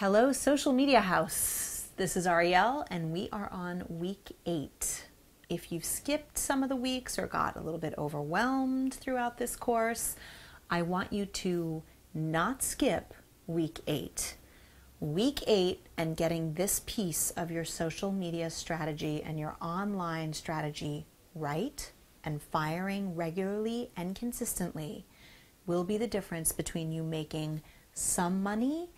Hello, social media house. This is Ariel, and we are on week eight. If you've skipped some of the weeks or got a little bit overwhelmed throughout this course, I want you to not skip week eight. Week eight and getting this piece of your social media strategy and your online strategy right and firing regularly and consistently will be the difference between you making some money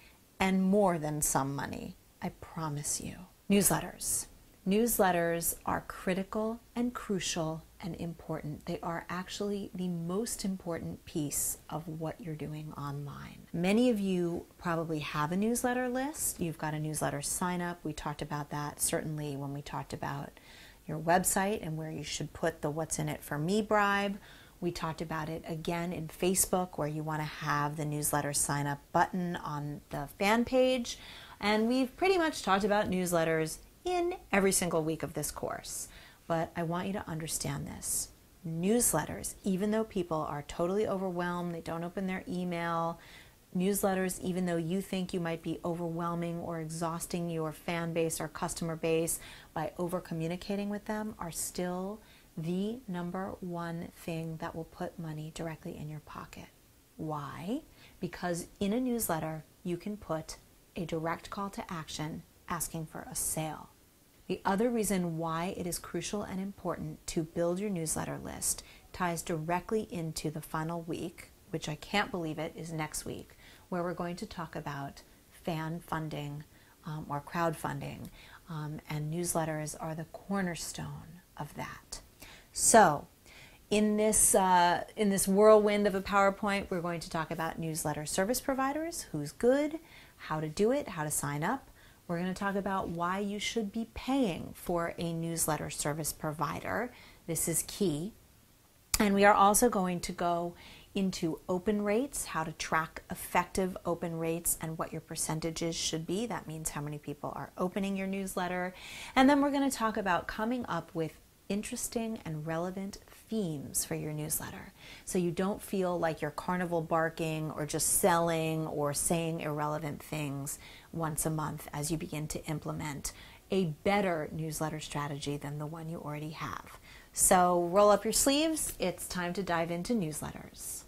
and more than some money. I promise you. Newsletters. Newsletters are critical and crucial and important. They are actually the most important piece of what you're doing online. Many of you probably have a newsletter list. You've got a newsletter sign up. We talked about that certainly when we talked about your website and where you should put the What's in It for Me bribe. We talked about it again in Facebook, where you want to have the newsletter sign up button on the fan page. And we've pretty much talked about newsletters in every single week of this course. But I want you to understand this. Newsletters, even though people are totally overwhelmed, they don't open their email, newsletters, even though you think you might be overwhelming or exhausting your fan base or customer base by over communicating with them, are still the number one thing that will put money directly in your pocket. Why? Because in a newsletter, you can put a direct call to action asking for a sale. The other reason why it is crucial and important to build your newsletter list ties directly into the final week, which I can't believe it is next week, where we're going to talk about fan funding um, or crowdfunding, um, and newsletters are the cornerstone of that. So, in this uh, in this whirlwind of a PowerPoint, we're going to talk about newsletter service providers, who's good, how to do it, how to sign up, we're going to talk about why you should be paying for a newsletter service provider. This is key. And we are also going to go into open rates, how to track effective open rates and what your percentages should be. That means how many people are opening your newsletter. And then we're going to talk about coming up with interesting and relevant themes for your newsletter. So you don't feel like you're carnival barking or just selling or saying irrelevant things once a month as you begin to implement a better newsletter strategy than the one you already have. So roll up your sleeves. It's time to dive into newsletters.